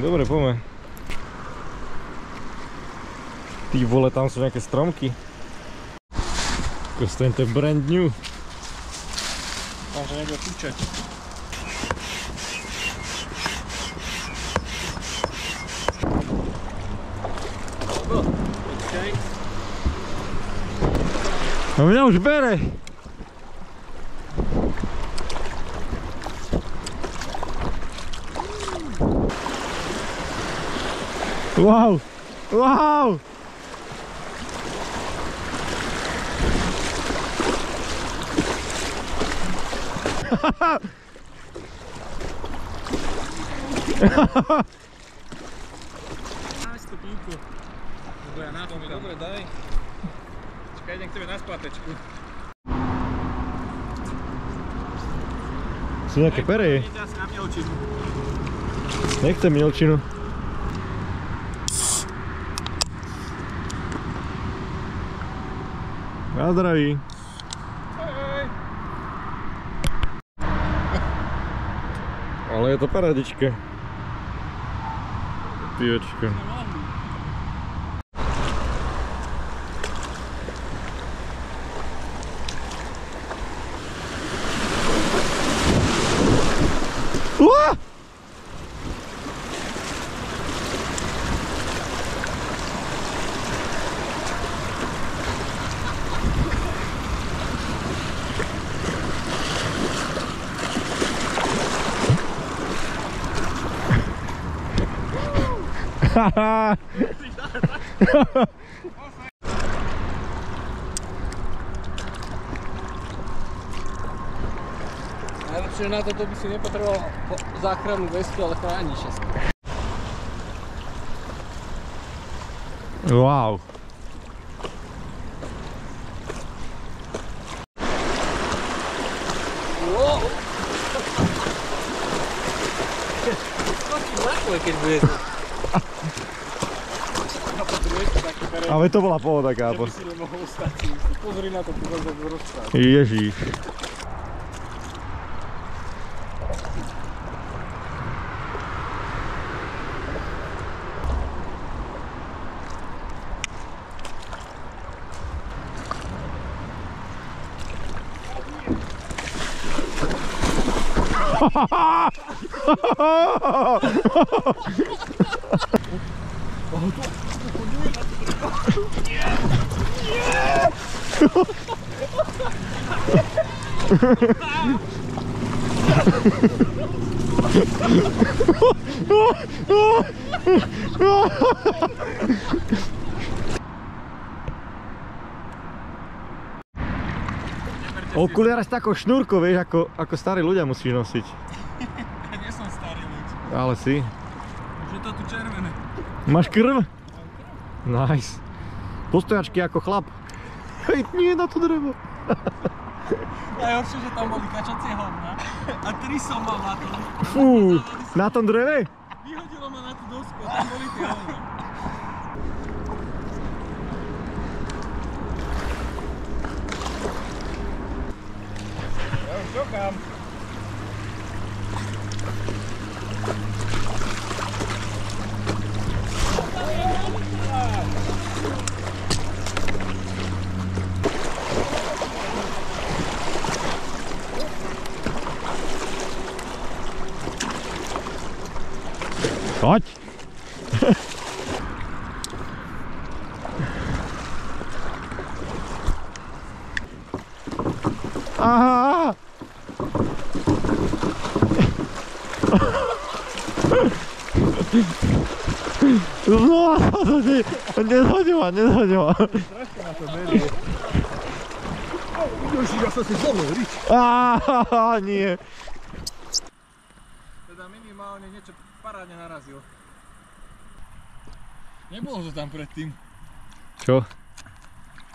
Dobre, poďme. Ty vole, tam sú nejaké stromky. Kosteň, to je brand new. Dúfam, že nebude púčať. Počkaj. No mňa už bere. Wow! Wow! Si tú. Lebo ja náfúkam. Dobre, daj. Čakaj, idem k tebe na spátečku. Sú nejaké pereje. Nechcem mielčinu. Na zdraví. Hej. Ale je to paradička. Piečka. Uá! Najlepšie na toto by si nepotreboval po- záchrannú vestu, ale chrániš sa. Wow. Wow! Skočí ľahko, keď bude. No potrebuješ to také perej, Ale to bola pohoda, že kápo. by si nemohol stať. Pozri na to, tu sa rozstáť. Ježíš. Okuliare s takou šnúrkou, vieš, ako, ako starí ľudia musíš nosiť. Ja nie som starý ľud. Ale si. Už je to tu červené. Máš krv? Nice. Postojačky ako chlap. Hej, nie na to drevo. Najhoršie, že tam boli kačacie hovna. A tri som mal na tom. Fú, na tom dreve? Vyhodilo ma na tú dosku a tam boli tie hovna. Ja už čokám. Choď. Aha. No, to nie, nezhodí ma, nezhodí ma. Joži, ja som si zlomil rič. Á, nie. Minimálne niečo parádne narazil. Nebolo to tam predtým. Čo?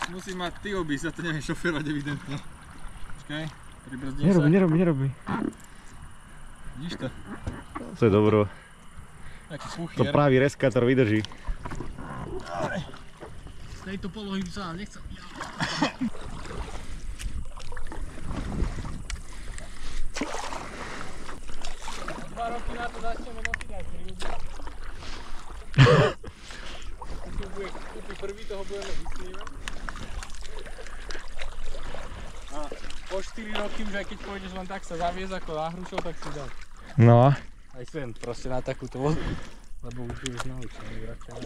Musí mať ty obísť, a to neviem šoferovať evidentne. Počkaj, pribrzdím sa. Nerobí, nerobí, nerobí. Vidíš to? To je dobro. Taký To puchier. pravý reskator vydrží. Z tejto polohy by sa vám nechcel. Dva roky na to začneme nosiť aj príľuby. Tu bude, kúpi prvý, toho budeme vysmievať. A po 4 roky už aj keď pôjdeš len tak sa zaviesť ako láhrušov, tak si daj. No, Aj sem, proste na takúto vodu. Lebo už budeš naučený radšej.